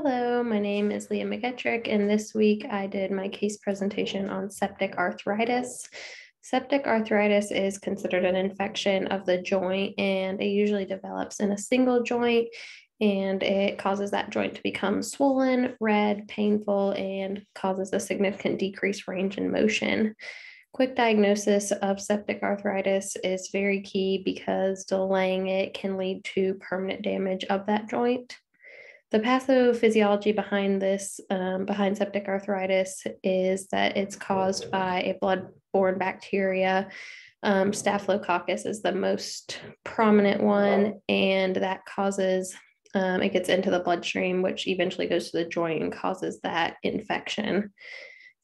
Hello, my name is Leah McGetrick, and this week I did my case presentation on septic arthritis. Septic arthritis is considered an infection of the joint, and it usually develops in a single joint, and it causes that joint to become swollen, red, painful, and causes a significant decreased range in motion. Quick diagnosis of septic arthritis is very key because delaying it can lead to permanent damage of that joint. The pathophysiology behind this, um, behind septic arthritis, is that it's caused by a blood-borne bacteria. Um, Staphylococcus is the most prominent one, and that causes um, it gets into the bloodstream, which eventually goes to the joint and causes that infection.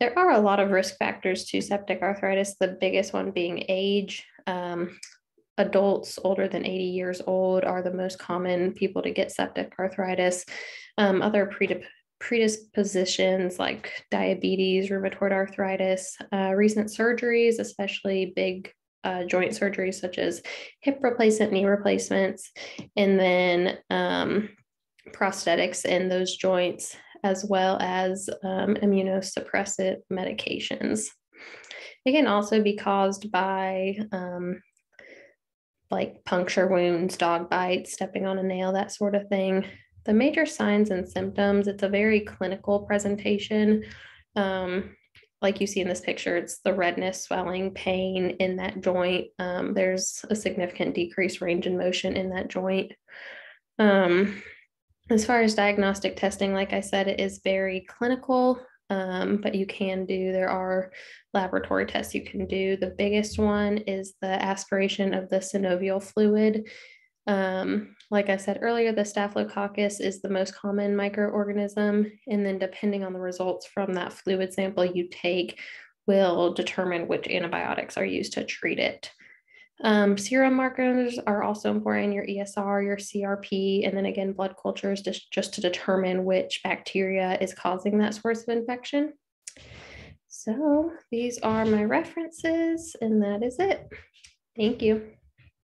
There are a lot of risk factors to septic arthritis, the biggest one being age. Um, adults older than 80 years old are the most common people to get septic arthritis. Um, other predispositions like diabetes, rheumatoid arthritis, uh, recent surgeries, especially big uh, joint surgeries such as hip replacement, knee replacements, and then um, prosthetics in those joints, as well as um, immunosuppressive medications. It can also be caused by um, like puncture wounds, dog bites, stepping on a nail, that sort of thing. The major signs and symptoms, it's a very clinical presentation. Um, like you see in this picture, it's the redness, swelling, pain in that joint. Um, there's a significant decreased range in motion in that joint. Um, as far as diagnostic testing, like I said, it is very clinical um, but you can do, there are laboratory tests you can do. The biggest one is the aspiration of the synovial fluid. Um, like I said earlier, the Staphylococcus is the most common microorganism. And then depending on the results from that fluid sample you take will determine which antibiotics are used to treat it. Um, serum markers are also important, your ESR, your CRP, and then again, blood cultures just, just to determine which bacteria is causing that source of infection. So these are my references, and that is it. Thank you.